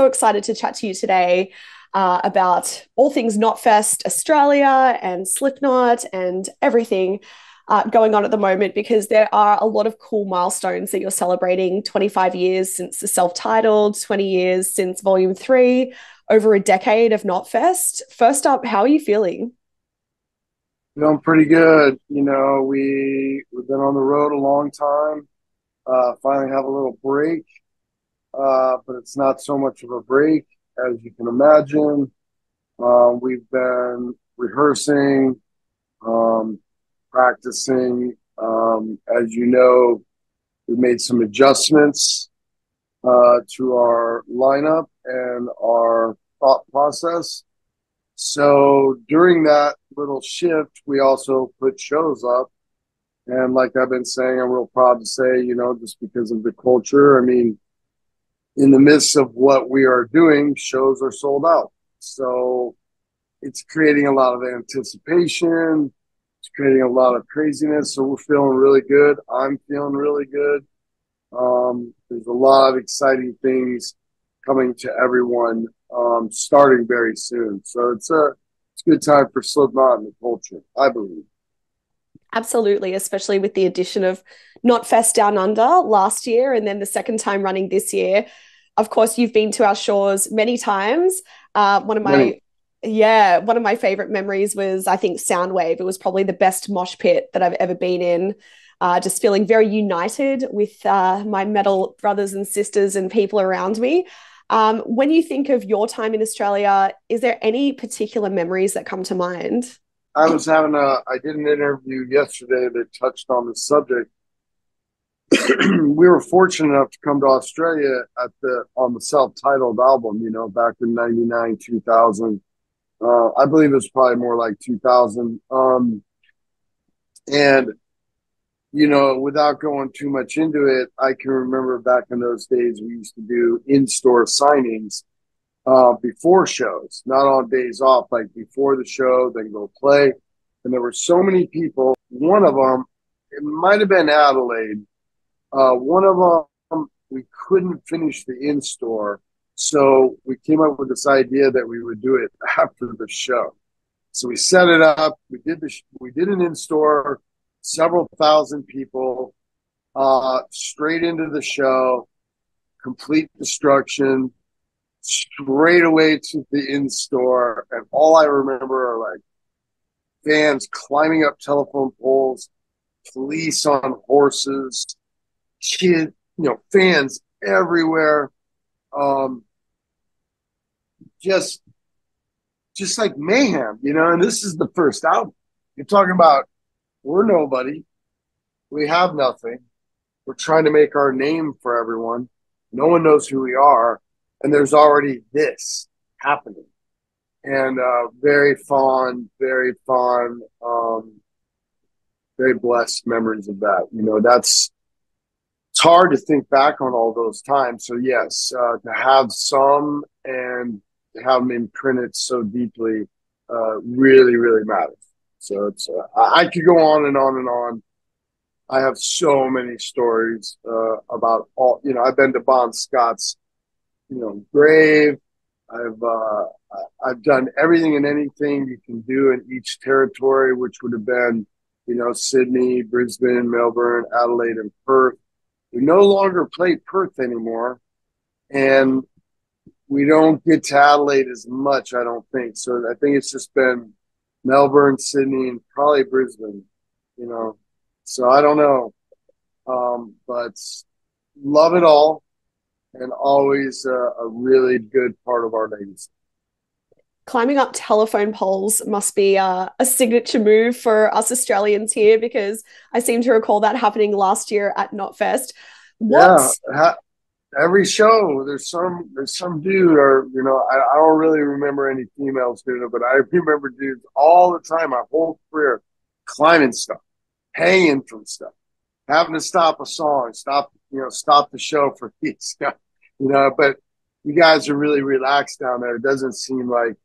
so excited to chat to you today uh, about all things Knotfest Australia and Slipknot and everything uh, going on at the moment because there are a lot of cool milestones that you're celebrating 25 years since the self titled, 20 years since volume three, over a decade of Knotfest. First up, how are you feeling? Feeling pretty good. You know, we, we've been on the road a long time. Uh, finally have a little break, uh, but it's not so much of a break as you can imagine. Uh, we've been rehearsing, um, practicing. Um, as you know, we made some adjustments uh, to our lineup and our thought process. So during that little shift, we also put shows up. And like I've been saying, I'm real proud to say, you know, just because of the culture, I mean, in the midst of what we are doing, shows are sold out. So it's creating a lot of anticipation. It's creating a lot of craziness. So we're feeling really good. I'm feeling really good. Um, there's a lot of exciting things coming to everyone um, starting very soon. So it's a it's a good time for Slipknot and the culture, I believe. Absolutely, especially with the addition of Knotfest Down Under last year and then the second time running this year. Of course, you've been to our shores many times. Uh, one of my yeah, one of my favorite memories was I think Soundwave. It was probably the best mosh pit that I've ever been in. Uh, just feeling very united with uh, my metal brothers and sisters and people around me. Um, when you think of your time in Australia, is there any particular memories that come to mind? I was having a, I did an interview yesterday that touched on the subject. we were fortunate enough to come to Australia at the on the self-titled album, you know, back in '99, 2000. Uh, I believe it was probably more like 2000. Um, and you know, without going too much into it, I can remember back in those days we used to do in-store signings uh, before shows, not on days off, like before the show, then go play. And there were so many people. One of them, it might have been Adelaide. Uh, one of them, we couldn't finish the in store. So we came up with this idea that we would do it after the show. So we set it up. We did the, we did an in store, several thousand people, uh, straight into the show, complete destruction straight away to the in store, and all I remember are like fans climbing up telephone poles, police on horses, kid, you know, fans everywhere. Um, just, just like mayhem, you know. And this is the first album. You're talking about we're nobody, we have nothing. We're trying to make our name for everyone. No one knows who we are and there's already this happening and uh, very fond very fond um, very blessed memories of that you know that's it's hard to think back on all those times so yes uh, to have some and have them imprinted so deeply uh, really really matters so it's uh, i could go on and on and on i have so many stories uh, about all you know i've been to bon scott's you know, grave. I've uh, I've done everything and anything you can do in each territory, which would have been, you know, Sydney, Brisbane, Melbourne, Adelaide, and Perth. We no longer play Perth anymore, and we don't get to Adelaide as much. I don't think so. I think it's just been Melbourne, Sydney, and probably Brisbane. You know, so I don't know, um, but love it all and always a, a really good part of our legacy. Climbing up telephone poles must be uh, a signature move for us Australians here because I seem to recall that happening last year at Knotfest. What? Yeah, every show there's some there's some dude or you know I, I don't really remember any females doing it, but I remember dudes all the time my whole career climbing stuff, hanging from stuff, having to stop a song, stop you know, stop the show for these guys, you know, but you guys are really relaxed down there. It doesn't seem like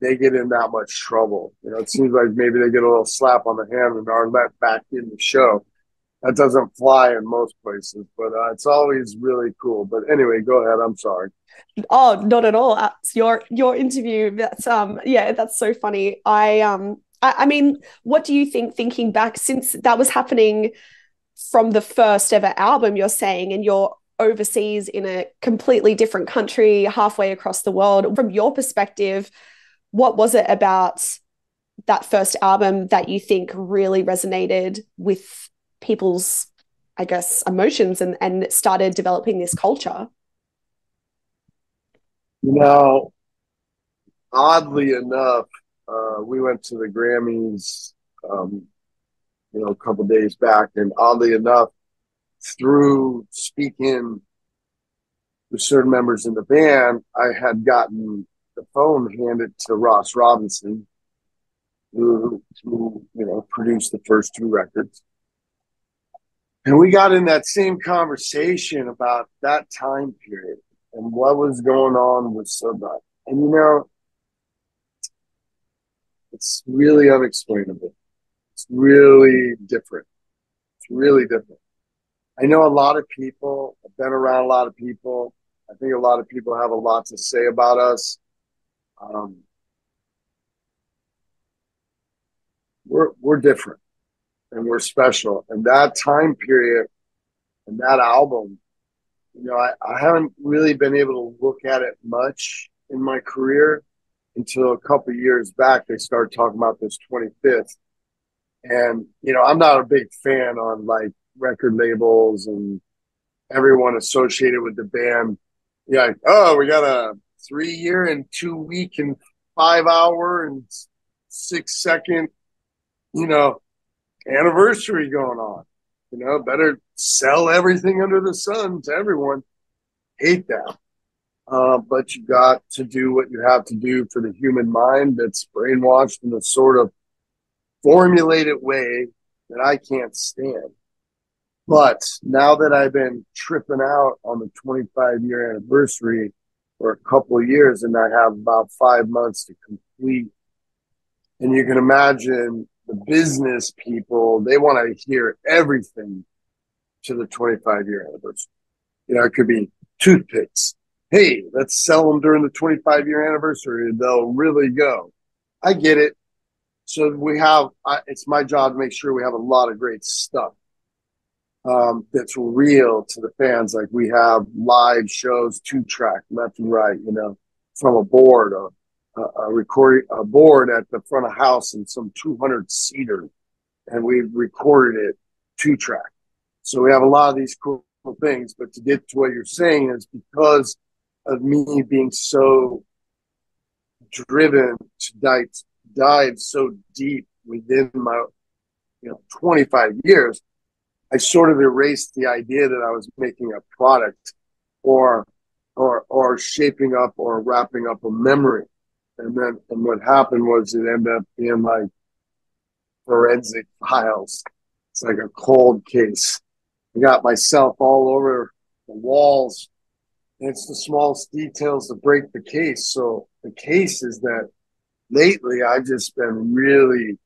they get in that much trouble. You know, it seems like maybe they get a little slap on the hand and are let back in the show. that doesn't fly in most places, but uh, it's always really cool. But anyway, go ahead. I'm sorry. Oh, not at all. Uh, your your interview. That's um yeah, that's so funny. I um I, I mean, what do you think? Thinking back, since that was happening from the first ever album, you're saying, and you're overseas in a completely different country, halfway across the world. From your perspective, what was it about that first album that you think really resonated with people's i guess emotions and and started developing this culture? You know oddly enough uh, we went to the grammys um, you know a couple days back and oddly enough through speaking with certain members in the band i had gotten the phone handed to ross robinson who, who you know produced the first two records and we got in that same conversation about that time period and what was going on with Soda. And you know, it's really unexplainable. It's really different. It's really different. I know a lot of people, I've been around a lot of people. I think a lot of people have a lot to say about us. Um, we're we're different and we're special. And that time period and that album, you know, I, I haven't really been able to look at it much in my career until a couple years back. They started talking about this 25th. And, you know, I'm not a big fan on like record labels and everyone associated with the band. Yeah, like, oh, we got a three year and two week and five hour and six second, you know, anniversary going on. You know, better sell everything under the sun to everyone. Hate that. Uh, but you got to do what you have to do for the human mind that's brainwashed in a sort of formulated way that I can't stand. But now that I've been tripping out on the 25 year anniversary for a couple of years and I have about five months to complete, and you can imagine the business people, they want to hear everything to the 25 year anniversary. You know, it could be toothpicks. Hey, let's sell them during the 25 year anniversary. They'll really go. I get it. So we have, I, it's my job to make sure we have a lot of great stuff um, that's real to the fans. Like we have live shows, two track, left and right, you know, from a board, a, a, recording a board at the front of house and some 200 seater, and we recorded it two track. So we have a lot of these cool things. But to get to what you're saying is because of me being so driven to dive, dive so deep within my you know 25 years i sort of erased the idea that i was making a product or or or shaping up or wrapping up a memory and then and what happened was it ended up being like forensic files. It's like a cold case. I got myself all over the walls. And it's the smallest details that break the case. So the case is that lately I've just been really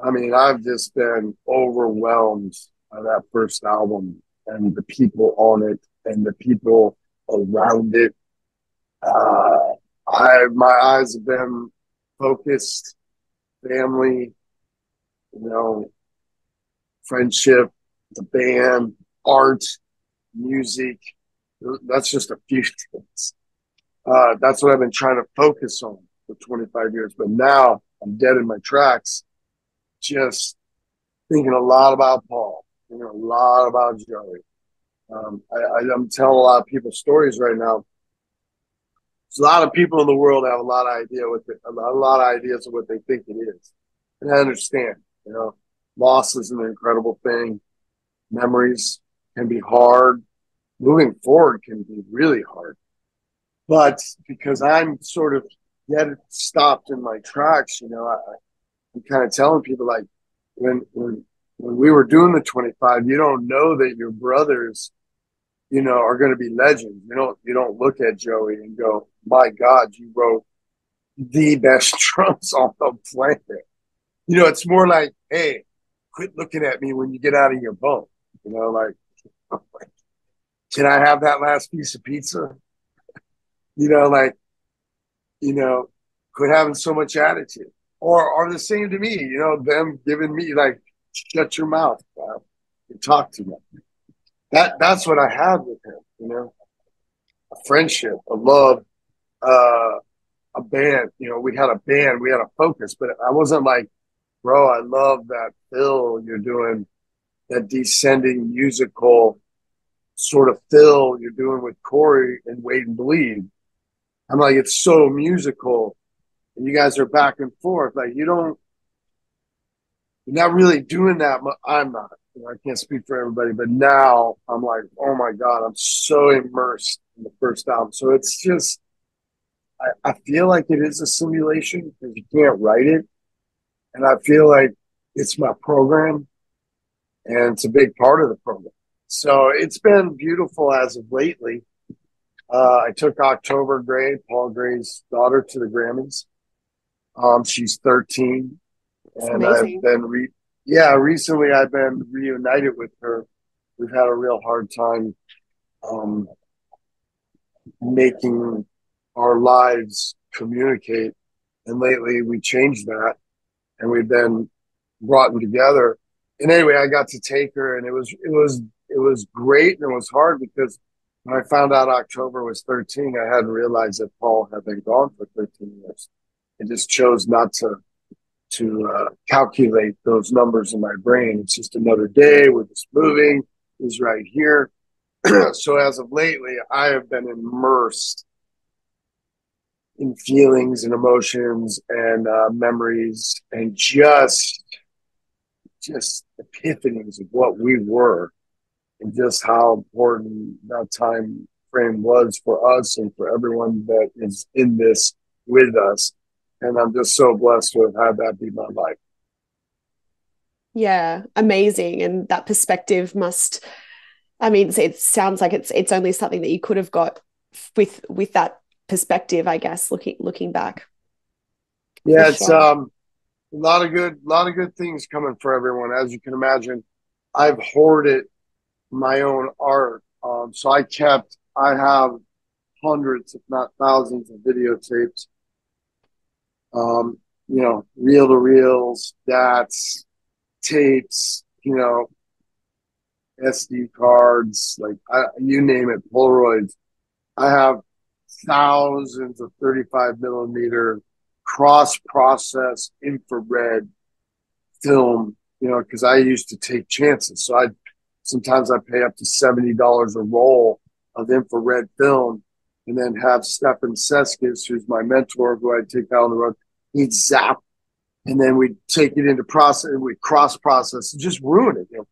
I mean, I've just been overwhelmed by that first album and the people on it and the people around it. Uh, I my eyes have been focused, family, you know, friendship, the band, art, music. That's just a few things. Uh, that's what I've been trying to focus on for 25 years. But now I'm dead in my tracks, just thinking a lot about Paul, thinking a lot about Joey. Um, I, I'm telling a lot of people stories right now a lot of people in the world have a lot of idea what a lot of ideas of what they think it is, and I understand. You know, loss is an incredible thing. Memories can be hard. Moving forward can be really hard. But because I'm sort of yet stopped in my tracks, you know, I, I'm kind of telling people like when when when we were doing the 25, you don't know that your brothers you know, are going to be legends. You don't you don't look at Joey and go, "My God, you wrote the best drums on the planet." You know, it's more like, "Hey, quit looking at me when you get out of your boat. You know, like, can I have that last piece of pizza? You know, like, you know, quit having so much attitude. Or are the same to me, you know, them giving me like, shut your mouth, and talk to me. That that's what I had with him, you know. A friendship, a love, uh, a band. You know, we had a band, we had a focus, but I wasn't like, bro, I love that fill you're doing, that descending musical sort of fill you're doing with Corey and Wait and Bleed. I'm like, it's so musical. And you guys are back and forth. Like, you don't, you're not really doing that. I'm not. You know, I can't speak for everybody, but now I'm like, oh my God, I'm so immersed in the first album. So it's just, I, I feel like it is a simulation because you can't write it. And I feel like it's my program and it's a big part of the program. So it's been beautiful as of lately. Uh, I took October Gray, Paul Gray's daughter, to the Grammys. Um, she's 13. That's and amazing. I've been, re- yeah, recently I've been reunited with her. We've had a real hard time um, making our lives communicate. And lately we changed that and we've been brought them together. And anyway, I got to take her and it was, it was, it was great and it was hard because when I found out October was 13, I hadn't realized that Paul had been gone for 13 years. I just chose not to, to uh, calculate those numbers in my brain. It's just another day. We're just moving. Is right here. so as of lately, I have been immersed in feelings and emotions and uh, memories and just just epiphanies of what we were and just how important that time frame was for us and for everyone that is in this with us and i'm just so blessed to have had that be my life yeah amazing and that perspective must i mean it sounds like it's it's only something that you could have got with with that perspective, I guess, looking looking back. Yeah, it's sure. um a lot of good a lot of good things coming for everyone. As you can imagine, I've hoarded my own art. Um, so I kept I have hundreds, if not thousands, of videotapes. Um, you know, reel to reels, DATs, tapes, you know, SD cards, like I, you name it, Polaroids. I have thousands of 35 millimeter cross process infrared film, you know, because I used to take chances. So I sometimes I pay up to $70 a roll of infrared film and then have Stefan Seskus, who's my mentor, who I take on the road, he'd zap and then we'd take it into process and we'd cross process and just ruin it. You know?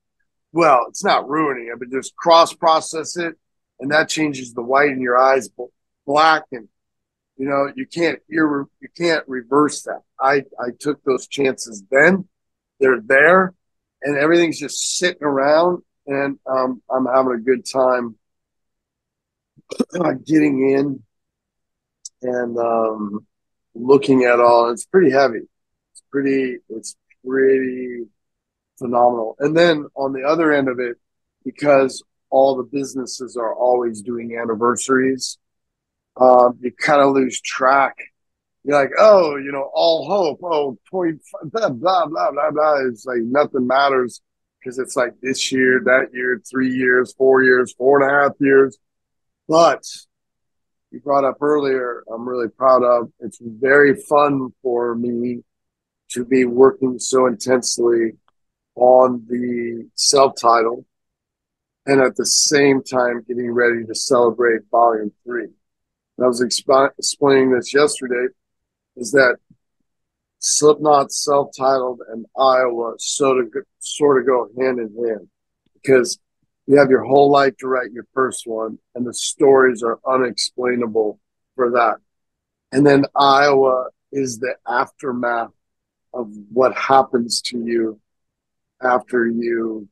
Well, it's not ruining it, but just cross process it and that changes the white in your eyes black and you know you can't you you can't reverse that i i took those chances then they're there and everything's just sitting around and um, i'm having a good time getting in and um, looking at all it's pretty heavy it's pretty it's pretty phenomenal and then on the other end of it because all the businesses are always doing anniversaries um, you kind of lose track. You're like, oh, you know, all hope. Oh, point, blah, blah, blah, blah, blah. It's like nothing matters because it's like this year, that year, three years, four years, four and a half years. But you brought up earlier, I'm really proud of. It's very fun for me to be working so intensely on the self title and at the same time getting ready to celebrate volume three. And I was exp- explaining this yesterday, is that Slipknot self-titled and Iowa sort of sort of go hand in hand because you have your whole life to write your first one, and the stories are unexplainable for that. And then Iowa is the aftermath of what happens to you after you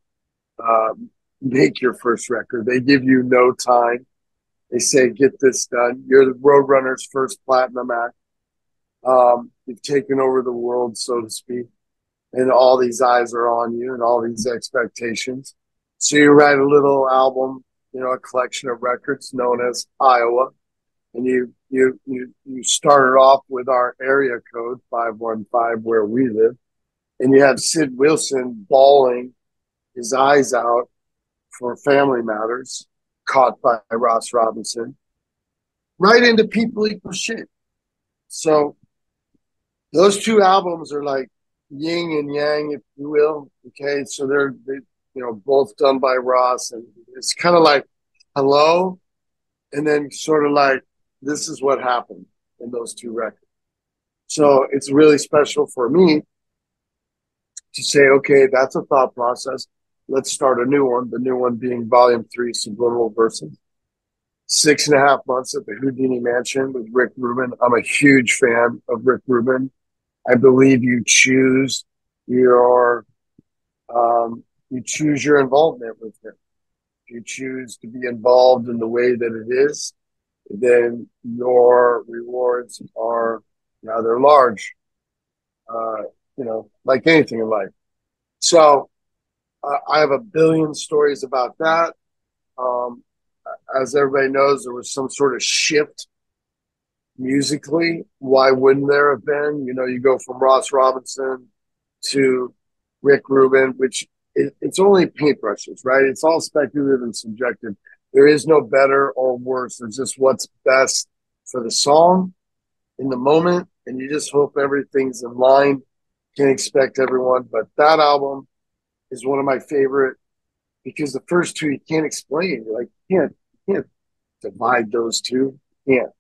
uh, make your first record. They give you no time they say, get this done. You're the Roadrunner's first platinum act. Um, you've taken over the world, so to speak. and all these eyes are on you and all these expectations. So you write a little album, you know, a collection of records known as Iowa. And you you you you started off with our area code 515 where we live. And you have Sid Wilson bawling his eyes out for family matters, caught by Ross Robinson, right into people equal shit. So those two albums are like yin and yang, if you will. Okay, so they're they, you know both done by Ross, and it's kind of like hello, and then sort of like this is what happened in those two records. So it's really special for me to say, okay, that's a thought process. Let's start a new one. The new one being Volume Three, Subliminal Verses. Six and a half months at the Houdini Mansion with Rick Rubin. I'm a huge fan of Rick Rubin. I believe you choose your um, you choose your involvement with him. If you choose to be involved in the way that it is, then your rewards are rather large. Uh, you know, like anything in life. So uh, I have a billion stories about that. Um, as everybody knows, there was some sort of shift musically, why wouldn't there have been? You know, you go from Ross Robinson to Rick Rubin, which it, it's only paintbrushes, right? It's all speculative and subjective. There is no better or worse. There's just what's best for the song in the moment, and you just hope everything's in line. Can't expect everyone, but that album is one of my favorite because the first two you can't explain. You're like, you can't, you can't divide those two. You can't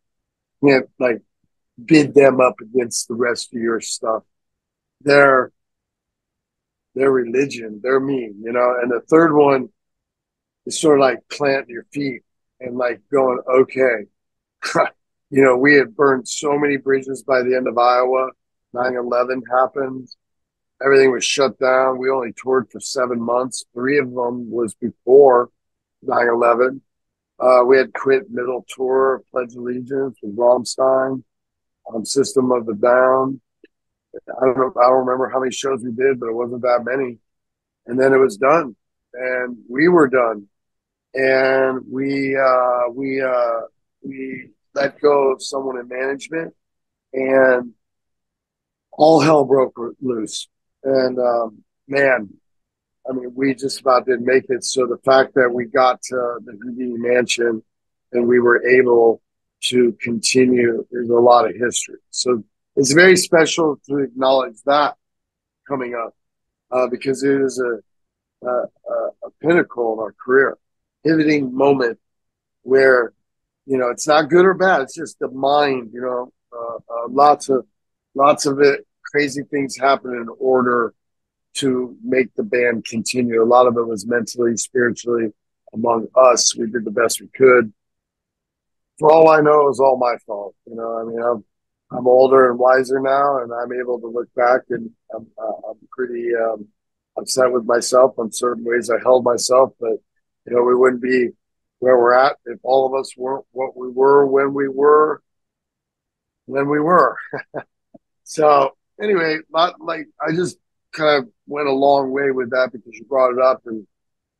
can't like bid them up against the rest of your stuff. They're their religion, they're me, you know. And the third one is sort of like planting your feet and like going, okay, you know, we had burned so many bridges by the end of Iowa. 9 11 happened. Everything was shut down. We only toured for seven months. Three of them was before 9 11. Uh, we had quit middle tour, Pledge Allegiance with Rammstein, um, System of the Down. I don't know, I don't remember how many shows we did, but it wasn't that many. And then it was done, and we were done, and we uh, we uh, we let go of someone in management, and all hell broke loose. And um, man, I mean, we just about didn't make it. So the fact that we got to the Houdini Mansion and we were able to continue is a lot of history. So it's very special to acknowledge that coming up uh, because it is a, a, a pinnacle in our career, pivoting moment where you know it's not good or bad. It's just the mind. You know, uh, uh, lots of lots of it, crazy things happen in order to make the band continue. A lot of it was mentally, spiritually among us. We did the best we could. For all I know, it was all my fault. You know, I mean, I'm I'm older and wiser now, and I'm able to look back and I'm uh, I'm pretty um, upset with myself on certain ways I held myself. But you know, we wouldn't be where we're at if all of us weren't what we were when we were when we were. so anyway, not like I just kind of went a long way with that because you brought it up and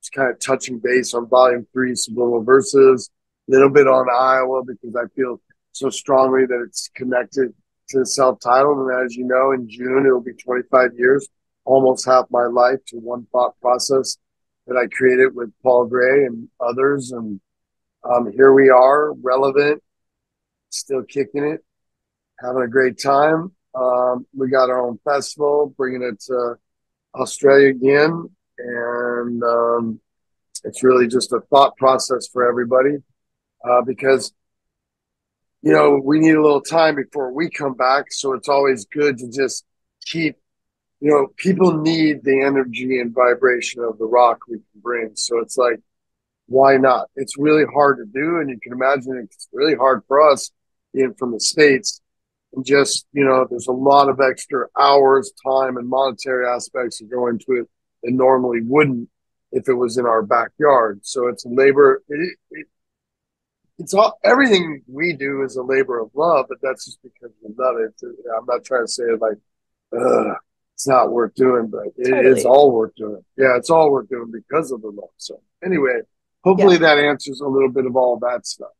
it's kind of touching base on volume three, subliminal verses, a little bit on Iowa because I feel so strongly that it's connected to the self-titled. And as you know, in June, it'll be 25 years, almost half my life to one thought process that I created with Paul Gray and others. And um, here we are, relevant, still kicking it, having a great time. Um, we got our own festival, bringing it to Australia again, and um, it's really just a thought process for everybody uh, because you know we need a little time before we come back. So it's always good to just keep. You know, people need the energy and vibration of the rock we can bring. So it's like, why not? It's really hard to do, and you can imagine it's really hard for us, being from the states, and just you know there's a lot of extra hours time and monetary aspects that go into it that normally wouldn't if it was in our backyard so it's labor it, it, it's all everything we do is a labor of love but that's just because we love it i'm not trying to say it like Ugh. it's not worth doing, but it totally. is all worth doing. Yeah, it's all worth doing because of the love. So anyway, hopefully yeah. that answers a little bit of all that stuff.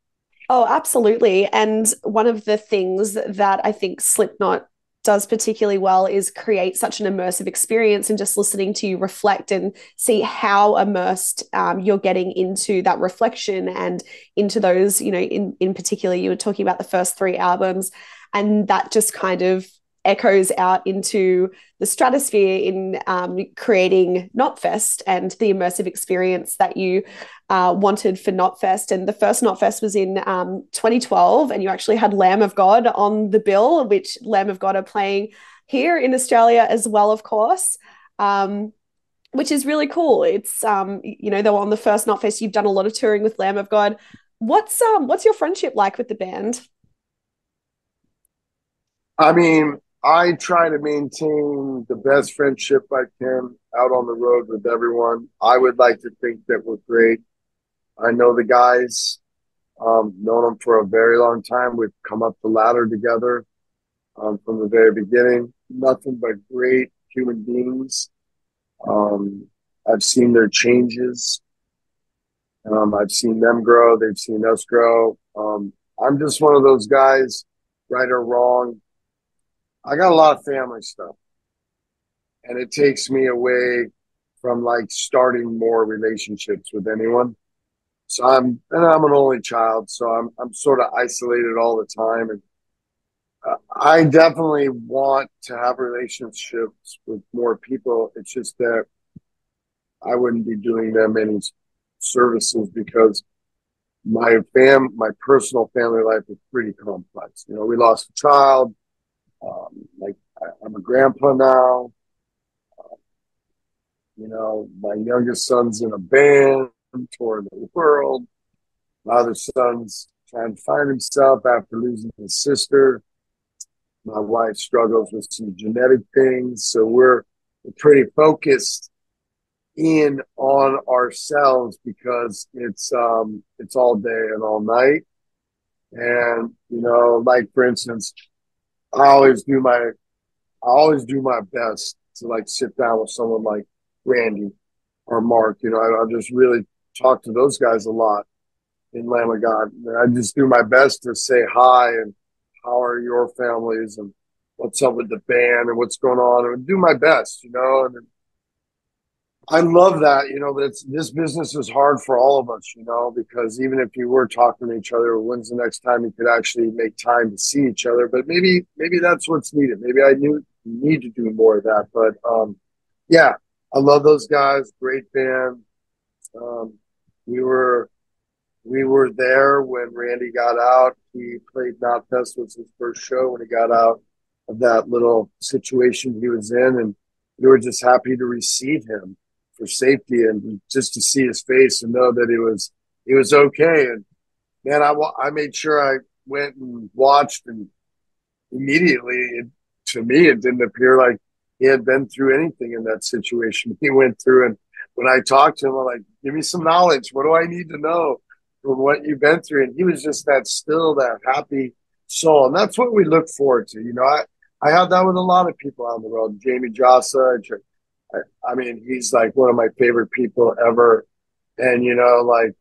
Oh, absolutely. And one of the things that I think Slipknot does particularly well is create such an immersive experience and just listening to you reflect and see how immersed um, you're getting into that reflection and into those you know in in particular you were talking about the first three albums and that just kind of echoes out into the stratosphere in um, creating Knotfest and the immersive experience that you uh, wanted for Knotfest. And the first Knotfest was in um, 2012, and you actually had Lamb of God on the bill, which Lamb of God are playing here in Australia as well, of course. Um, which is really cool. It's um, you know, were on the first Knotfest. You've done a lot of touring with Lamb of God. What's um, what's your friendship like with the band? I mean, I try to maintain the best friendship I can out on the road with everyone. I would like to think that we're great. I know the guys, um, known them for a very long time. We've come up the ladder together um, from the very beginning. Nothing but great human beings. Um, I've seen their changes. Um, I've seen them grow. They've seen us grow. Um, I'm just one of those guys, right or wrong I got a lot of family stuff, and it takes me away from like starting more relationships with anyone. So I'm and I'm an only child, so I'm I'm sort of isolated all the time, and uh, I definitely want to have relationships with more people. It's just that I wouldn't be doing them any services because my fam my personal family life is pretty complex. You know, we lost a child um, like I, am a grandpa now. Uh, you know, my youngest son's in a band, touring the world. My other son's trying to find himself after losing his sister. My wife struggles with some genetic things, so we're, we're pretty focused in on ourselves because it's um it's all day and all night and you know like for instance I always do my I always do my best to like sit down with someone like Randy or Mark. You know, I, I just really talk to those guys a lot in Lamb of God. And I just do my best to say hi and how are your families and what's up with the band and what's going on and do my best, you know, and I love that, you know, it's this business is hard for all of us, you know, because even if you were talking to each other, when's the next time you could actually make time to see each other? But maybe maybe that's what's needed. Maybe I knew need to do more of that. But um yeah, I love those guys, great band. Um we were we were there when Randy got out. He played Knotfest was his first show when he got out of that little situation he was in and we were just happy to receive him for safety and just to see his face and know that he was it was okay. And man, I I made sure I went and watched, and immediately, it, to me, it didn't appear like he had been through anything in that situation he went through. And when I talked to him, I'm like, "Give me some knowledge. What do I need to know from what you've been through?" And he was just that still, that happy soul, and that's what we look forward to. You know, I I have that with a lot of people on the road. Jamey Jasta, I, I mean, he's like one of my favorite people ever. And, you know, like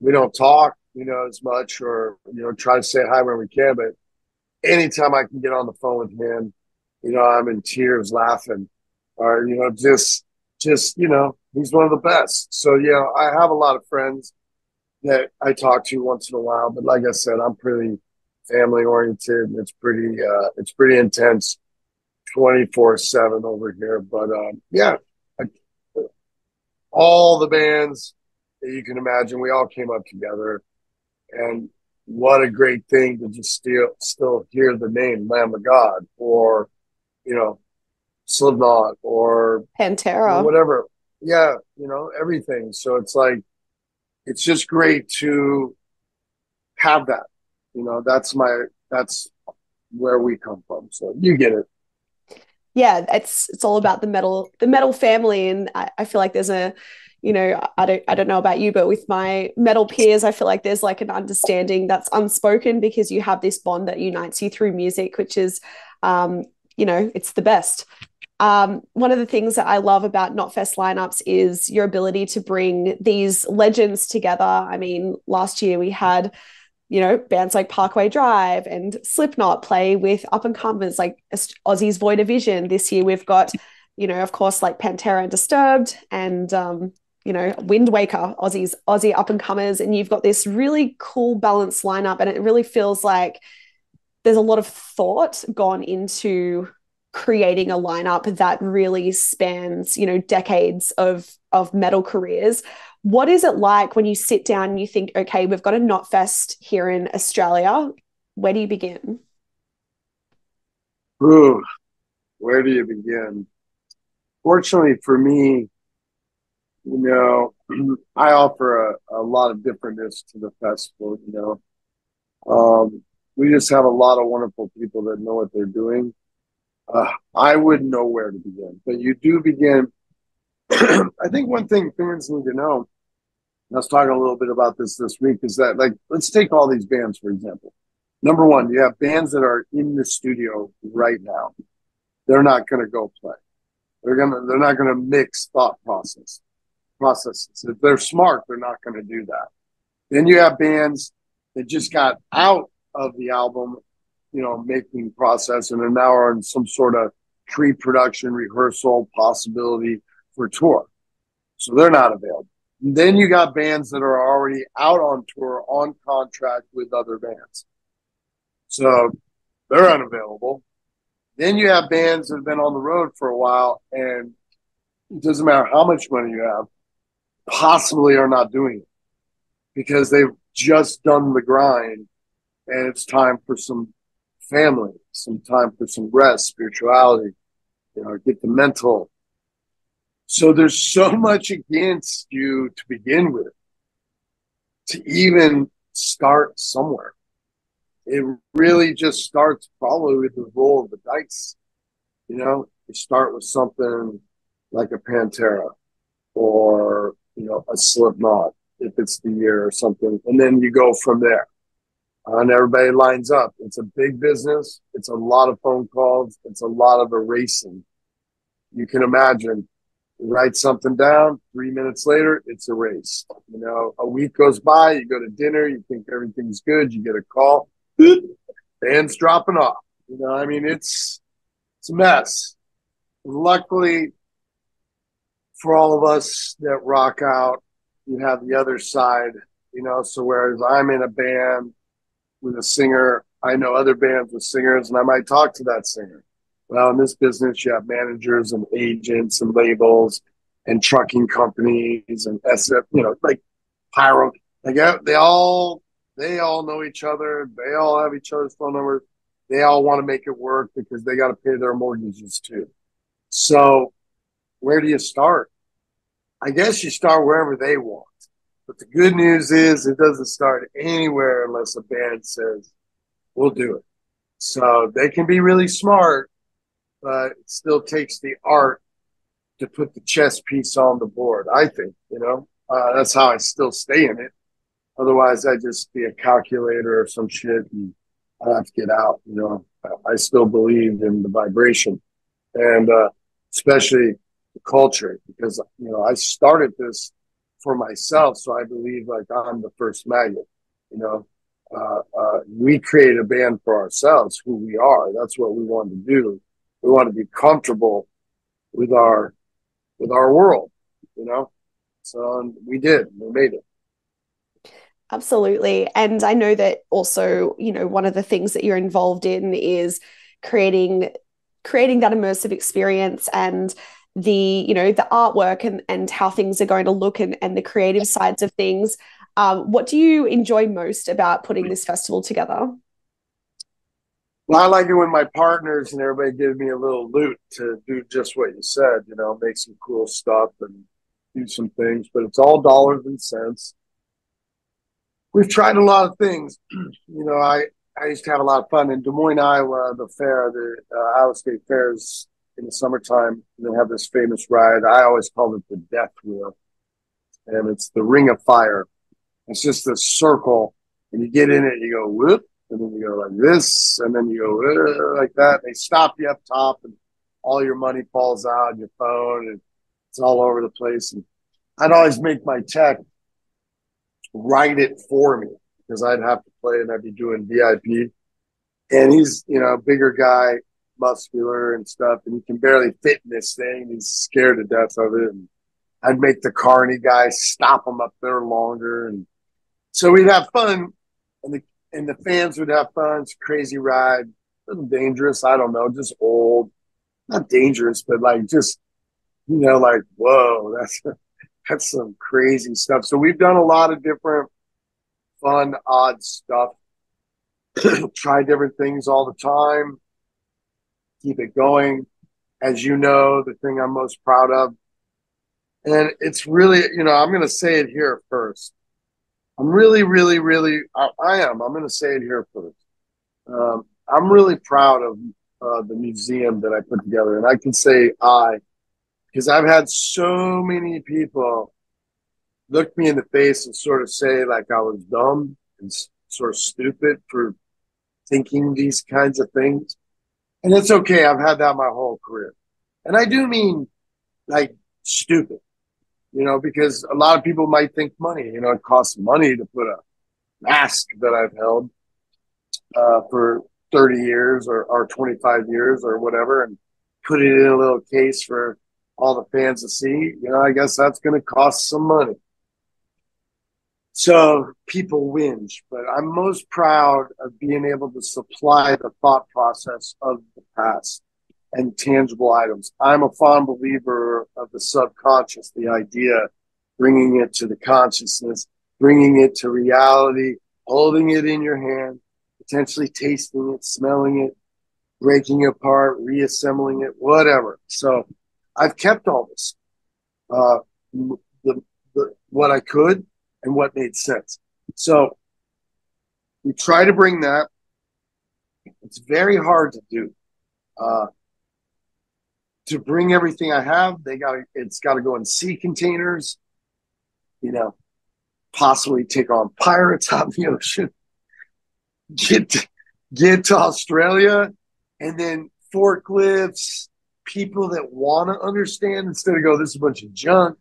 we don't talk, you know, as much or, you know, try to say hi when we can. But anytime I can get on the phone with him, you know, I'm in tears laughing or, you know, just, just, you know, he's one of the best. So, you know, I have a lot of friends that I talk to once in a while, but like I said, I'm pretty family oriented. and It's pretty, uh, it's pretty intense 24 7 over here. But um, yeah, I, all the bands that you can imagine, we all came up together. And what a great thing to just still still hear the name Lamb of God or, you know, Slipknot or Pantera, whatever. Yeah, you know, everything. So it's like, it's just great to have that. You know, that's my, that's where we come from. So you get it yeah, it's it's all about the metal the metal family, and I, I feel like there's a you know i don't i don't know about you but with my metal peers i feel like there's like an understanding that's unspoken because you have this bond that unites you through music which is um, you know, it's the best. Um, one of the things that I love about Knotfest lineups is your ability to bring these legends together. I mean, last year we had, you know, bands like Parkway Drive and Slipknot play with up and comers like Aussie's Void of Vision. This year we've got, you know, of course, like Pantera and Disturbed and um, you know, Windwaker, Aussies, Aussie up and comers, and you've got this really cool balanced lineup, and it really feels like there's a lot of thought gone into creating a lineup that really spans, you know, decades of of metal careers. What is it like when you sit down and you think, okay, we've got a Knotfest here in Australia? Where do you begin? Ooh, where do you begin? Fortunately for me, you know, I offer a, a lot of differentness to the festival, you know. Um, we just have a lot of wonderful people that know what they're doing. Uh, I wouldn't know where to begin, but you do begin. I think one thing fans need to know, Was talking a little bit about this this week, is that, like, let's take all these bands, for example. Number one, you have bands that are in the studio right now. They're not going to go play. They're gonna. They're not going to mix thought process processes. If they're smart, they're not going to do that. Then you have bands that just got out of the album, you know, making process and are now in some sort of pre-production rehearsal possibility for tour. So they're not available. Then you got bands that are already out on tour on contract with other bands. So they're unavailable. Then you have bands that have been on the road for a while and it doesn't matter how much money you have, possibly are not doing it because they've just done the grind and it's time for some family, some time for some rest, spirituality, you know, get the mental. So there's so much against you to begin with to even start somewhere. It really just starts probably with the roll of the dice. You know, you start with something like a Pantera or you know, a Slipknot if it's the year or something, and then you go from there. Uh, and everybody lines up. It's a big business. It's a lot of phone calls. It's a lot of erasing. You can imagine write something down. Three minutes later, it's erased. You know, a week goes by. You go to dinner. You think everything's good. You get a call. Band's dropping off. You know, I mean, it's it's a mess. Luckily, for all of us that rock out, you have the other side, you know. So whereas I'm in a band with a singer, I know other bands with singers, and I might talk to that singer. Well, in this business, you have managers and agents and labels and trucking companies and SF, you know, like pyro. Like they all they all know each other. They all have each other's phone numbers. They all want to make it work because they got to pay their mortgages too. So where do you start? I guess you start wherever they want. But the good news is it doesn't start anywhere unless a band says, we'll do it. So they can be really smart, but it still takes the art to put the chess piece on the board, I think, you know. Uh, that's how I still stay in it. Otherwise, I'd just be a calculator or some shit and I'd have to get out, you know. I still believe in the vibration. And uh, especially the culture because you know I started this for myself, so I believe like I'm the first magnet. You know, uh, uh, we create a band for ourselves, who we are. That's what we want to do. We want to be comfortable with our with our world. You know, so we did. We made it. Absolutely. And I know that also, you know, one of the things that you're involved in is creating creating that immersive experience and the you know the artwork and and how things are going to look and and the creative sides of things um, what do you enjoy most about putting this festival together well i like it when my partners and everybody give me a little loot to do just what you said you know make some cool stuff and do some things but it's all dollars and cents we've tried a lot of things you know i I used to have a lot of fun in Des Moines, Iowa. The fair, the uh, Iowa State Fairs in the summertime. And they have this famous ride. I always call it the death wheel. And it's the ring of fire. It's just a circle. And you get in it, and you go whoop, and then you go like this, and then you go uh, like that. They stop you up top, and all your money falls out, your phone, and it's all over the place. And I'd always make my tech write it for me because I'd have to play and I'd be doing VIP. And he's, you know, a bigger guy, muscular and stuff, and he can barely fit in this thing. He's scared to death of it. And I'd make the carny guy stop him up there longer. And so we'd have fun and the and the fans would have fun. It's a crazy ride. A little dangerous. I don't know, just old. Not dangerous, but like just you know, like, whoa, that's that's some crazy stuff. So we've done a lot of different fun, odd stuff. Try different things all the time. Keep it going. As you know, the thing I'm most proud of. And it's really, you know, I'm going to say it here first. I'm really, really, really, I, I am. I'm going to say it here first. Um, I'm really proud of uh, the museum that I put together. And I can say I, because I've had so many people look me in the face and sort of say like I was dumb and sort of stupid for thinking these kinds of things. And it's okay. I've had that my whole career. And I do mean like stupid, you know, because a lot of people might think money, you know, it costs money to put a mask that I've held uh, for 30 years or, or 25 years or whatever and put it in a little case for all the fans to see, you know, I guess that's going to cost some money. So people whinge, but I'm most proud of being able to supply the thought process of the past and tangible items. I'm a fond believer of the subconscious, the idea, bringing it to the consciousness, bringing it to reality, holding it in your hand, potentially tasting it, smelling it, breaking it apart, reassembling it, whatever. So I've kept all this, uh, the, the, what I could and what made sense. So we try to bring that. It's very hard to do. Uh, to bring everything I have, they got it's got to go in sea containers. You know, possibly take on pirates out in the ocean. Get get to Australia, and then forklifts, people that want to understand instead of go, this is a bunch of junk.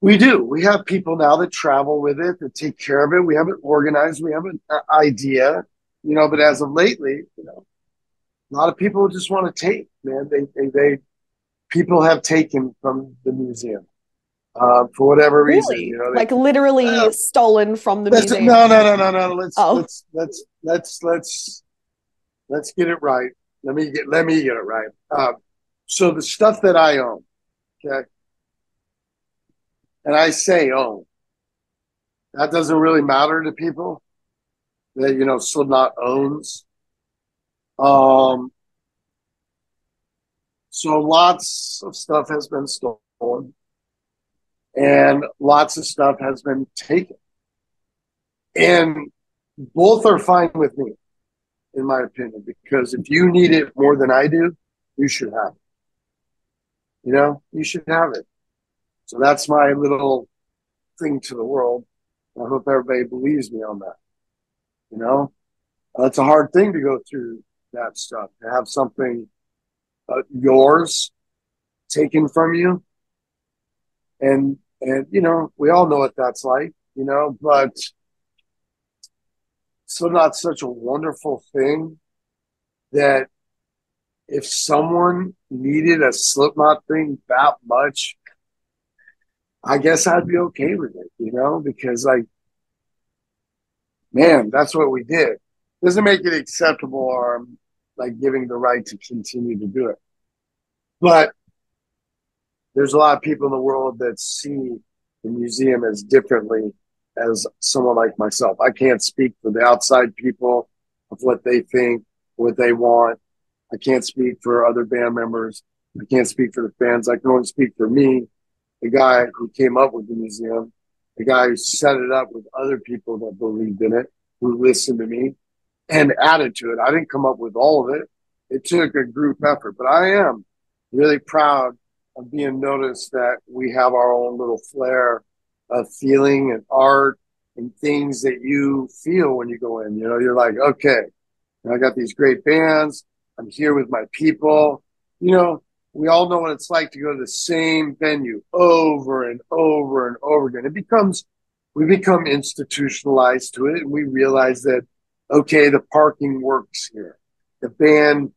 We do. We have people now that travel with it, that take care of it. We have it organized. We have an uh, idea, you know, but as of lately, you know, a lot of people just want to take, man. They, they, they people have taken from the museum. Uh, for whatever really? reason, you know, they, like literally uh, stolen from the museum. No, no, no, no, no. Let's oh. let's let's let's let's let's get it right. Let me get let me get it right. Uh, so the stuff that I own, okay, and I say own, that doesn't really matter to people. That you know, Slipknot owns. Um, so lots of stuff has been stolen, and lots of stuff has been taken, and both are fine with me in my opinion, because if you need it more than I do, you should have it. You know, you should have it. So that's my little thing to the world. I hope everybody believes me on that. You know, it's a hard thing to go through that stuff to have something uh, yours taken from you, and and you know we all know what that's like. You know, but so not such a wonderful thing that if someone needed a Slipknot thing that much, I guess I'd be okay with it, you know, because like, man, that's what we did. Doesn't make it acceptable or like giving the right to continue to do it. But there's a lot of people in the world that see the museum as differently as someone like myself. I can't speak for the outside people of what they think, what they want. I can't speak for other band members. I can't speak for the fans. I can only speak for me, the guy who came up with the museum, the guy who set it up with other people that believed in it, who listened to me and added to it. I didn't come up with all of it. It took a group effort, but I am really proud of being noticed that we have our own little flair of feeling and art and things that you feel when you go in. You know, you're like, okay, I got these great bands. I'm here with my people. You know, we all know what it's like to go to the same venue over and over and over again. It becomes, we become institutionalized to it and we realize that, okay, the parking works here. The band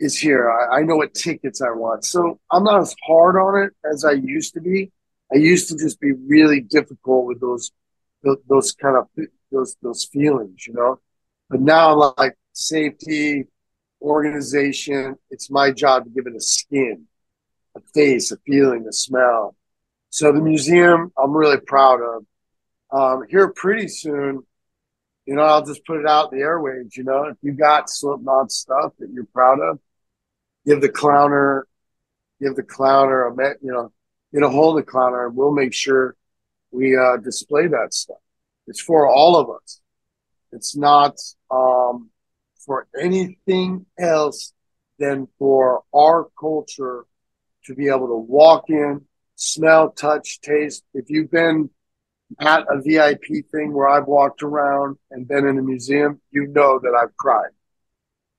is here. I, I know what tickets I want. So I'm not as hard on it as I used to be. I used to just be really difficult with those, those kind of, those, those feelings, you know, but now I'm like safety, organization. It's my job to give it a skin, a face, a feeling, a smell. So the museum, I'm really proud of. Um, here pretty soon, you know, I'll just put it out in the airwaves. You know, if you got Slipknot stuff that you're proud of, give the clowner, give the clowner a, met you know, get a hold of the clowner, and we'll make sure we uh, display that stuff. It's for all of us. It's not um, for anything else than for our culture to be able to walk in, smell, touch, taste. If you've been at a VIP thing where I've walked around and been in a museum, you know that I've cried.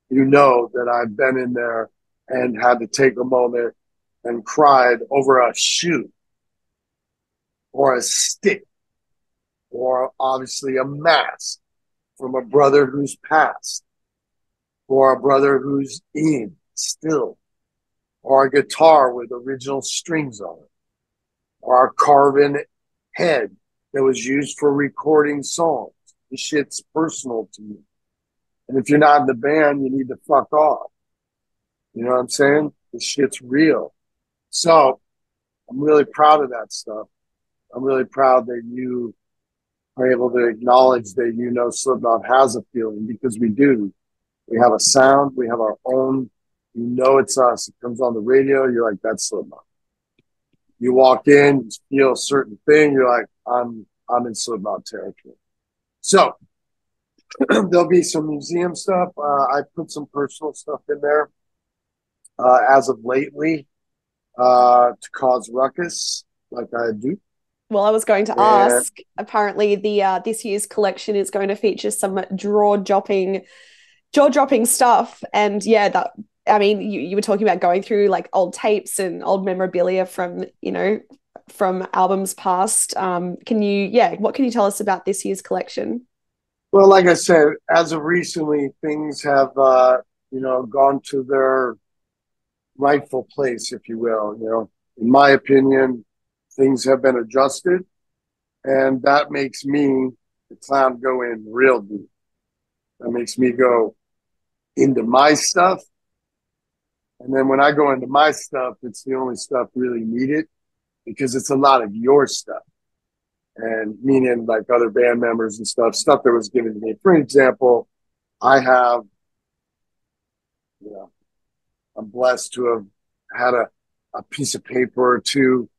You know that I've been in there and had to take a moment and cried over a shoe or a stick or obviously a mask from a brother who's passed or a brother who's in still, or a guitar with original strings on it, or a carven head that was used for recording songs. This shit's personal to me. And if you're not in the band, you need to fuck off. You know what I'm saying? This shit's real. So I'm really proud of that stuff. I'm really proud that you are able to acknowledge that you know Slipknot has a feeling because we do. We have a sound. We have our own. You know it's us. It comes on the radio. You're like, that's Slipknot. You walk in, you feel a certain thing. You're like, I'm I'm in Slipknot territory. So there'll be some museum stuff. Uh, I put some personal stuff in there uh, as of lately uh, to cause ruckus, like I do. Well, I was going to ask. Apparently, the uh, this year's collection is going to feature some draw dropping jaw dropping stuff. And yeah, that I mean, you, you were talking about going through like old tapes and old memorabilia from, you know, from albums past. Um, can you, yeah, what can you tell us about this year's collection? Well, like I said, as of recently, things have, uh, you know, gone to their rightful place, if you will. You know, in my opinion, things have been adjusted, and that makes me, the clown, go in real deep. That makes me go, into my stuff. And then when I go into my stuff, it's the only stuff really needed because it's a lot of your stuff. And meaning like other band members and stuff, stuff that was given to me. For example, I have, you know, I'm blessed to have had a, a piece of paper or two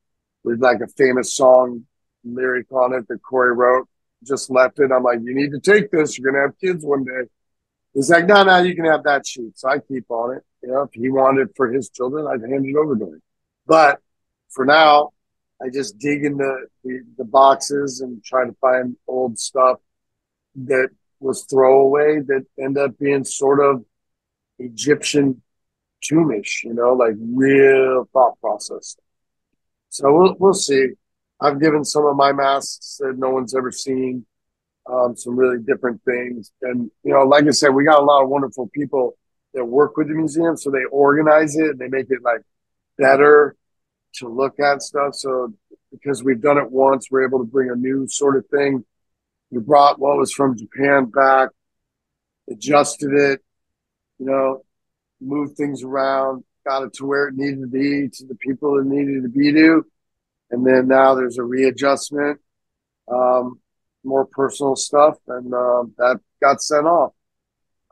with like a famous song lyric on it that Corey wrote. Just left it. I'm like, you need to take this. You're gonna have kids one day. He's like, no, no, you can have that sheet. So I keep on it. You know, if he wanted for his children, I'd hand it over to him. But for now, I just dig in the, the, the boxes and try to find old stuff that was throwaway that end up being sort of Egyptian tombaish, you know, like real thought process. So we'll we'll see. I've given some of my masks that no one's ever seen um, some really different things. And, you know, like I said, we got a lot of wonderful people that work with the museum. So they organize it and they make it like better to look at stuff. So because we've done it once, we're able to bring a new sort of thing. We brought what was from Japan back, adjusted it, you know, moved things around, got it to where it needed to be to the people it needed to be to. And then now there's a readjustment. Um, more personal stuff, and uh, that got sent off.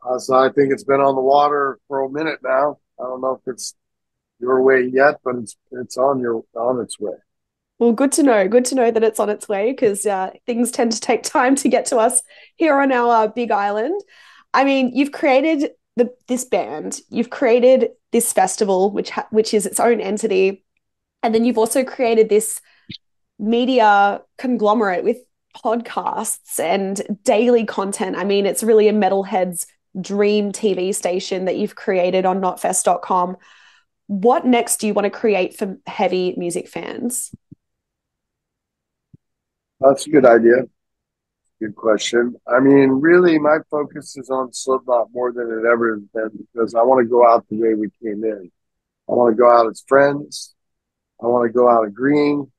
Uh, so I think it's been on the water for a minute now. I don't know if it's your way yet, but it's it's on your on its way. Well, good to know. Good to know that it's on its way because uh, things tend to take time to get to us here on our big island. I mean, you've created the this band, you've created this festival, which ha- which is its own entity, and then you've also created this media conglomerate with podcasts and daily content. I mean, it's really a metalhead's dream TV station that you've created on knotfest.com. What next do you want to create for heavy music fans? That's a good idea. Good question. I mean, really, my focus is on Slipknot more than it ever has been because I want to go out the way we came in. I want to go out as friends. I want to go out agreeing.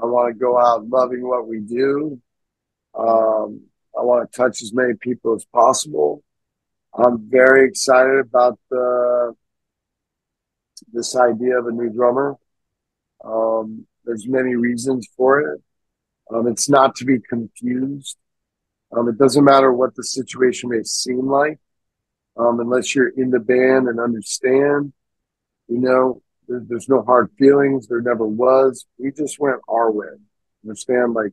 I want to go out loving what we do. Um, I want to touch as many people as possible. I'm very excited about the this idea of a new drummer. Um, there's many reasons for it. Um, it's not to be confused. Um, it doesn't matter what the situation may seem like, um, unless you're in the band and understand. You know, there, there's no hard feelings. There never was. We just went our way. Understand? Like,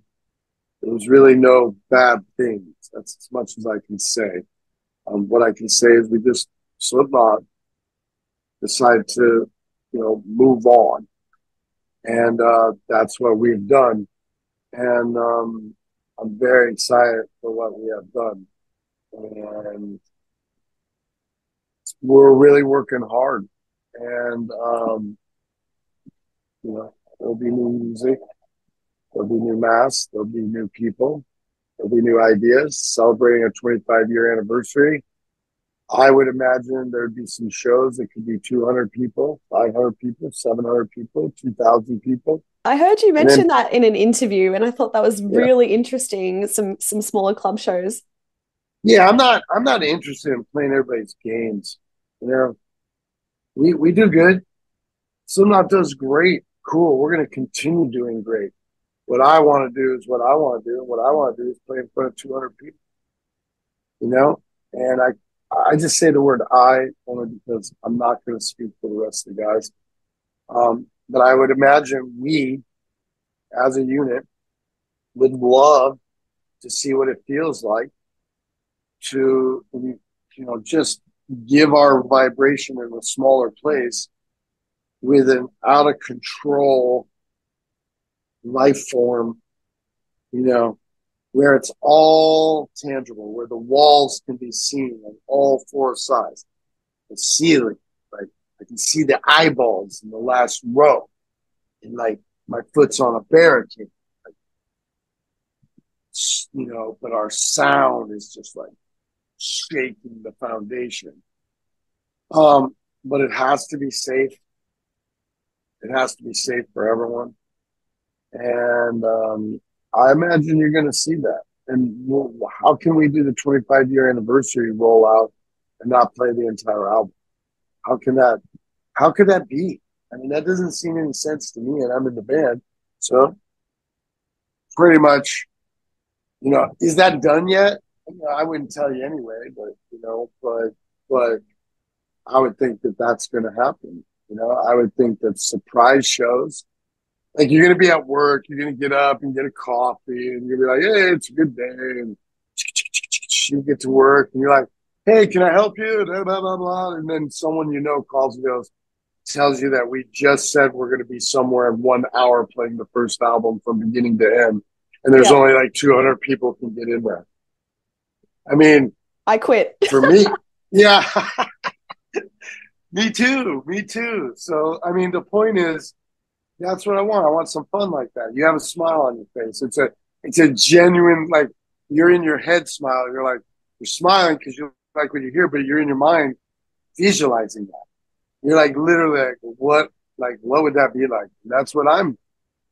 there was really no bad things. That's as much as I can say. Um, what I can say is we just Slipknot decide to, you know, move on. And uh, that's what we've done. And um, I'm very excited for what we have done. And we're really working hard. And, um, you know, there'll be new music, there'll be new masks, there'll be new people, there'll be new ideas celebrating a 25 year anniversary I would imagine there'd be some shows that could be 200 people, 500 people, 700 people, 2,000 people. I heard you mention then, that in an interview, and I thought that was yeah. really interesting. Some some smaller club shows. Yeah, I'm not I'm not interested in playing everybody's games. You know, we we do good. Slipknot does great. Cool. We're going to continue doing great. What I want to do is what I want to do. What I want to do is play in front of 200 people. You know, and I I just say the word I only because I'm not going to speak for the rest of the guys. Um, but I would imagine we, as a unit, would love to see what it feels like to, you know, just give our vibration in a smaller place with an out of control life form, you know, where it's all tangible, where the walls can be seen on all four sides, the ceiling, like I can see the eyeballs in the last row, and like my foot's on a barricade, you know, but our sound is just like shaking the foundation. Um, but it has to be safe. It has to be safe for everyone. And um, I imagine you're going to see that. And how can we do the 25 year anniversary rollout and not play the entire album? How can that? How could that be? I mean, that doesn't seem any sense to me, and I'm in the band, so pretty much, you know, is that done yet? You know, I wouldn't tell you anyway, but you know, but but I would think that that's going to happen. You know, I would think that surprise shows like you're gonna be at work, you're gonna get up and get a coffee, and you're gonna be like, "Hey, it's a good day," and you get to work, and you're like, "Hey, can I help you?" Blah blah blah, blah. and then someone you know calls and goes, tells you that we just said we're gonna be somewhere in one hour playing the first album from beginning to end, and there's yeah. only like 200 people can get in there. I mean, I quit for me. Yeah, me too. Me too. So I mean, the point is that's what I want. I want some fun like that. You have a smile on your face. It's a it's a genuine like you're in your head smile. You're like you're smiling because you like what you hear, but you're in your mind visualizing that. You're like literally like what like what would that be like? that's what I'm.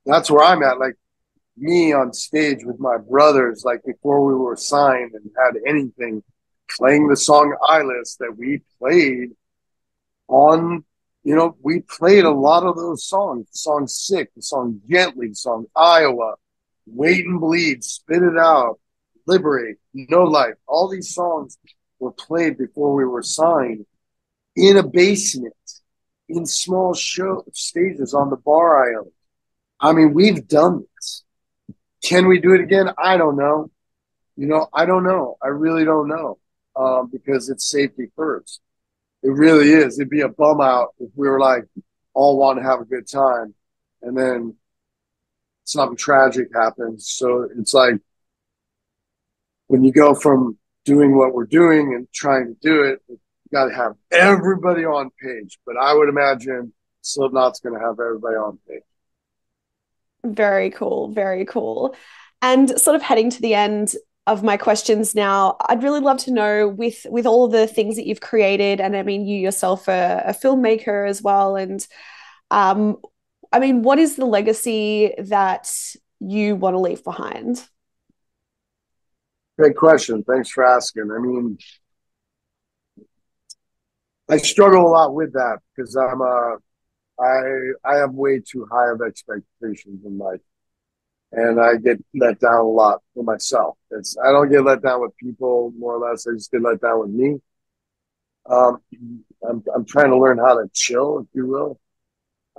That's where I'm at. Like me on stage with my brothers, like before we were signed and had anything, playing the song "Eyeless" that we played on you know, we played a lot of those songs. The song Sick, the song Gently, the song Iowa, Wait and Bleed, Spit It Out, Liberate, No Life. All these songs were played before we were signed in a basement, in small show stages on the bar island. I mean, we've done this. Can we do it again? I don't know. You know, I don't know. I really don't know um, because it's safety first. It really is. It'd be a bum out if we were like all want to have a good time, and then something tragic happens. So it's like when you go from doing what we're doing and trying to do it, you got to have everybody on page. But I would imagine Slipknot's going to have everybody on page. Very cool. Very cool. And sort of heading to the end of my questions now, I'd really love to know with with all the things that you've created, and I mean, you yourself are a filmmaker as well, and um, I mean, what is the legacy that you want to leave behind? Great question. Thanks for asking. I mean, I struggle a lot with that because I'm a I I have way too high of expectations in life, and I get let down a lot for myself. It's I don't get let down with people more or less. I just get let down with me. Um, I'm I'm trying to learn how to chill, if you will.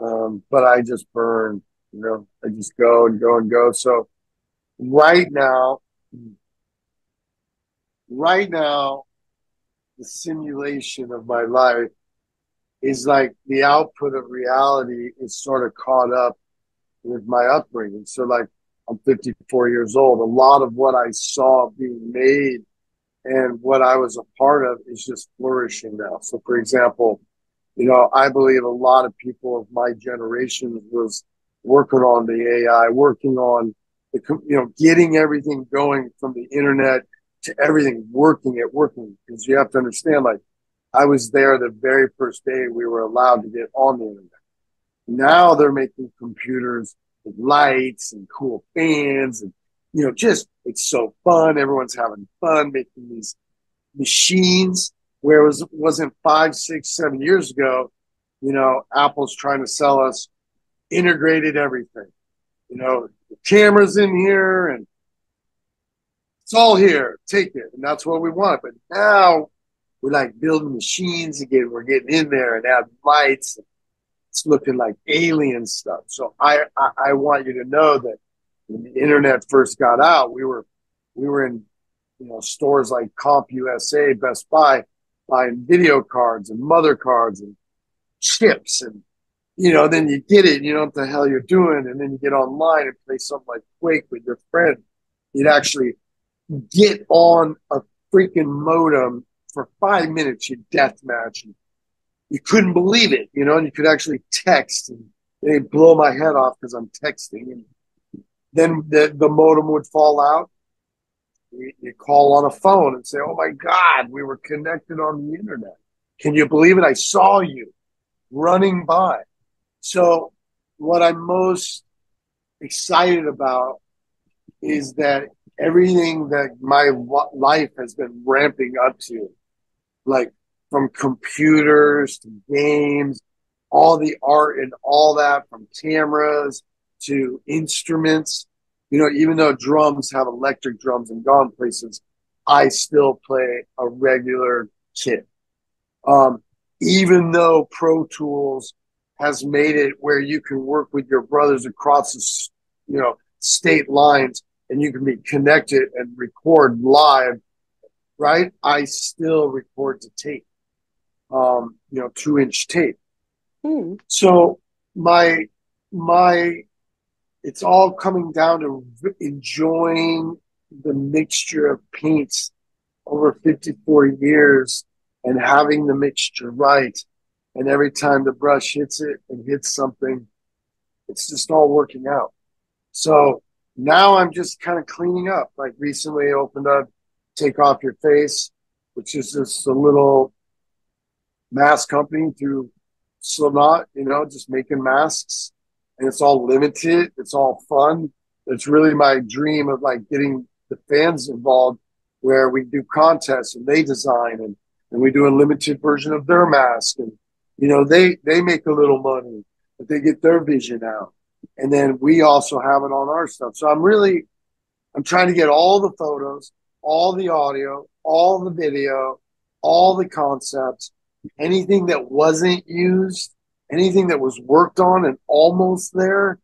Um, but I just burn. You know, I just go and go and go. So right now, right now, the simulation of my life is like the output of reality is sort of caught up with my upbringing. So like I'm 54 years old. A lot of what I saw being made and what I was a part of is just flourishing now. So for example, you know, I believe a lot of people of my generation was working on the AI, working on the, you know, getting everything going from the internet to everything working at working. Because you have to understand, like, I was there the very first day we were allowed to get on the internet. Now they're making computers lights and cool fans and, you know, just, it's so fun. Everyone's having fun making these machines where it was, wasn't five, six, seven years ago, you know, Apple's trying to sell us integrated everything, you know, the cameras in here and it's all here. Take it. And that's what we want. But now we're like building machines again. We're getting in there and add lights. It's looking like alien stuff. So I, I, I want you to know that when the internet first got out, we were we were in you know stores like CompUSA, Best Buy, buying video cards and mother cards and chips and you know, then you get it, and you know what the hell you're doing, and then you get online and play something like Quake with your friend. You'd actually get on a freaking modem for five minutes, you death match. And you couldn't believe it, you know, and you could actually text and they'd blow my head off because I'm texting. And then the, the modem would fall out. You, you call on a phone and say, Oh my God, we were connected on the internet. Can you believe it? I saw you running by. So, what I'm most excited about is that everything that my life has been ramping up to, like from computers to games, all the art and all that from cameras to instruments. You know, even though drums have electric drums and gone places, I still play a regular kit. Um, even though Pro Tools has made it where you can work with your brothers across the, you know, state lines and you can be connected and record live, right? I still record to tape, um, you know, two inch tape. Mm. So my, my, it's all coming down to enjoying the mixture of paints over 54 years and having the mixture right. And every time the brush hits it and hits something, it's just all working out. So now I'm just kind of cleaning up. Like recently, I opened up Take Off Your Face, which is just a little mask company through Slipknot, you know, just making masks. And it's all limited. It's all fun. It's really my dream of like getting the fans involved where we do contests and they design and, and we do a limited version of their mask. And, you know, they, they make a little money, but they get their vision out and then we also have it on our stuff. So I'm really, I'm trying to get all the photos, all the audio, all the video, all the concepts, anything that wasn't used, anything that was worked on and almost there,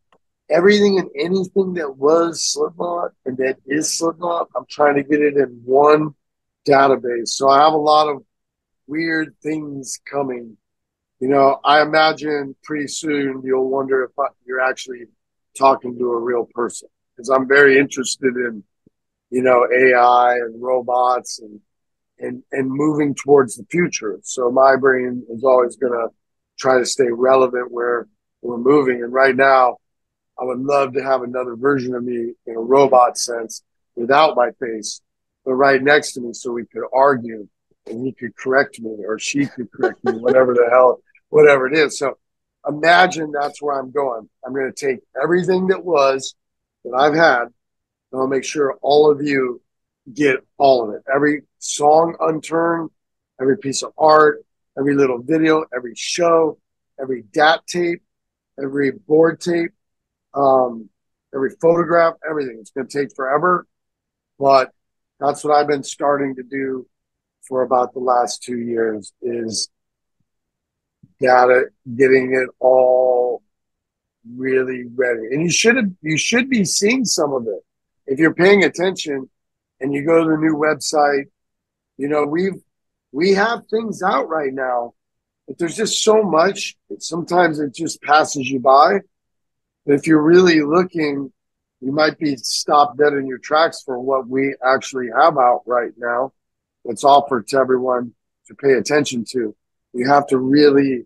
everything and anything that was Slipknot and that is Slipknot, I'm trying to get it in one database. So I have a lot of weird things coming you know, I imagine pretty soon you'll wonder if you're actually talking to a real person because I'm very interested in, you know, AI and robots and and and moving towards the future. So my brain is always going to try to stay relevant where we're moving. And right now, I would love to have another version of me in a robot sense without my face, but right next to me so we could argue and he could correct me or she could correct me, whatever the hell, whatever it is. So imagine that's where I'm going. I'm going to take everything that was that I've had and I'll make sure all of you get all of it. Every song unturned, every piece of art, every little video, every show, every DAT tape, every board tape, um, every photograph, everything. It's going to take forever, but that's what I've been starting to do for about the last two years is data, getting it all really ready. And you should have, you should be seeing some of it. If you're paying attention and you go to the new website, you know, we've, we have things out right now, but there's just so much. Sometimes it just passes you by. But if you're really looking, you might be stopped dead in your tracks for what we actually have out right now that's offered to everyone to pay attention to. You have to really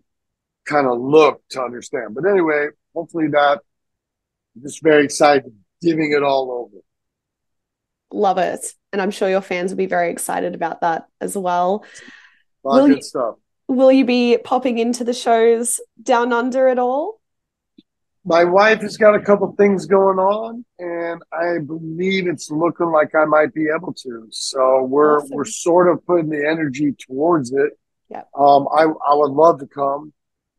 kind of look to understand. But anyway, hopefully that I'm just very excited giving it all over. Love it. And I'm sure your fans will be very excited about that as well. Will good you, stuff. Will you be popping into the shows down under at all? My wife has got a couple things going on, and I believe it's looking like I might be able to. So we're awesome. we're sort of putting the energy towards it. Yeah. Um, I I would love to come,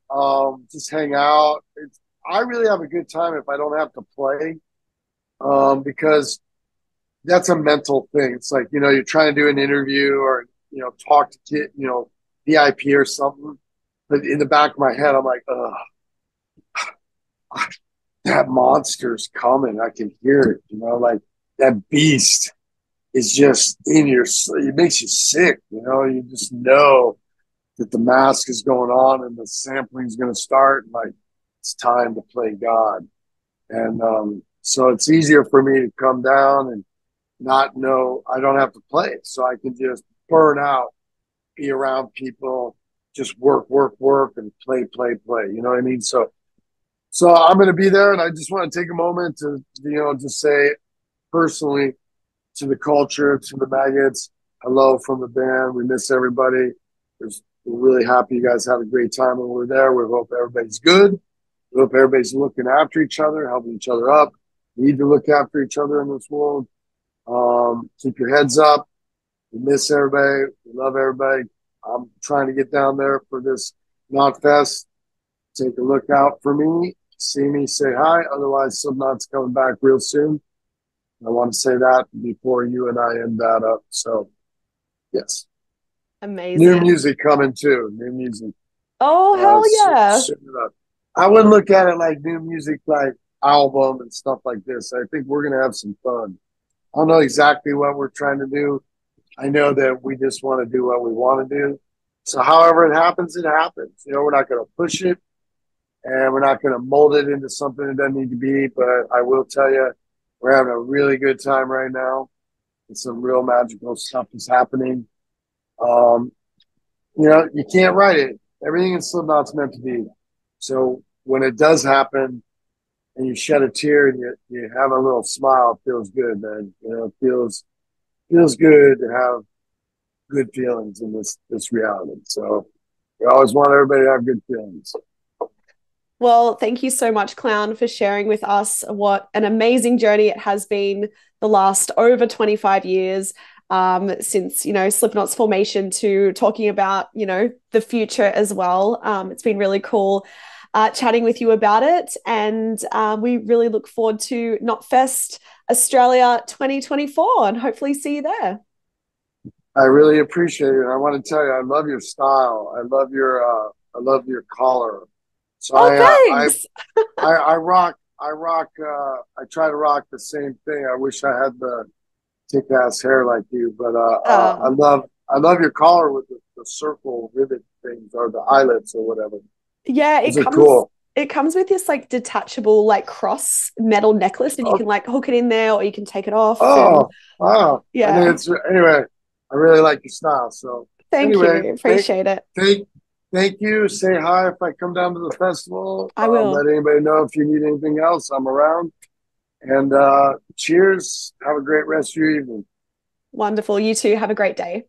um, just hang out. It's, I really have a good time if I don't have to play, um, because that's a mental thing. It's like, you know, you're trying to do an interview or, you know, talk to kid, you know, VIP or something. But in the back of my head, I'm like, ugh, that monster's coming. I can hear it, you know, like that beast is just in your, it makes you sick, you know, you just know that the mask is going on and the sampling is going to start. Like it's time to play God. And, um, so it's easier for me to come down and not know I don't have to play. So I can just burn out, be around people, just work, work, work, and play, play, play. You know what I mean? So, so I'm going to be there, and I just want to take a moment to, you know, just say personally to the culture, to the maggots, hello from the band. We miss everybody. We're really happy you guys had a great time when we are there. We hope everybody's good. We hope everybody's looking after each other, helping each other up. We need to look after each other in this world. Um, keep your heads up. We miss everybody. We love everybody. I'm trying to get down there for this Knotfest. Take a look out for me. See me, say hi. Otherwise, Slipknot's coming back real soon. I want to say that before you and I end that up. So, yes. Amazing. New music coming too. New music. Oh, uh, hell yeah. I wouldn't look at it like new music, like album and stuff like this. I think we're going to have some fun. I don't know exactly what we're trying to do. I know that we just want to do what we want to do. So, however it happens, it happens. You know, we're not going to push it and we're not going to mold it into something it doesn't need to be. But I will tell you, we're having a really good time right now. And some real magical stuff is happening. Um, you know, you can't write it. Everything in Slipknot's meant to be. So when it does happen, and you shed a tear and you, you have a little smile, it feels good, man. You know, it feels feels good to have good feelings in this this reality. So we always want everybody to have good feelings. Well, thank you so much, Clown, for sharing with us what an amazing journey it has been the last over 25 years um, since, you know, Slipknot's formation to talking about, you know, the future as well. Um, it's been really cool uh, chatting with you about it. And uh, we really look forward to Knotfest Australia 2024 and hopefully see you there. I really appreciate it. I want to tell you, I love your style. I love your, uh, I love your collar. So oh, I, uh, thanks. I, I, I, rock, I rock, uh, I try to rock the same thing. I wish I had the kick ass hair like you, but uh, uh, I love, I love your collar with the, the circle rivet things or the eyelets or whatever. Yeah, it comes cool. it comes with this like detachable like cross metal necklace, and you Oh. can like hook it in there, or you can take it off. Oh, and- wow. Yeah. It's anyway. I really like your style. So thank anyway, you, appreciate it. thank thank you. Say hi if I come down to the festival. I will. let anybody know if you need anything else. I'm around. And uh cheers. Have a great rest of your evening. Wonderful. You too. Have a great day.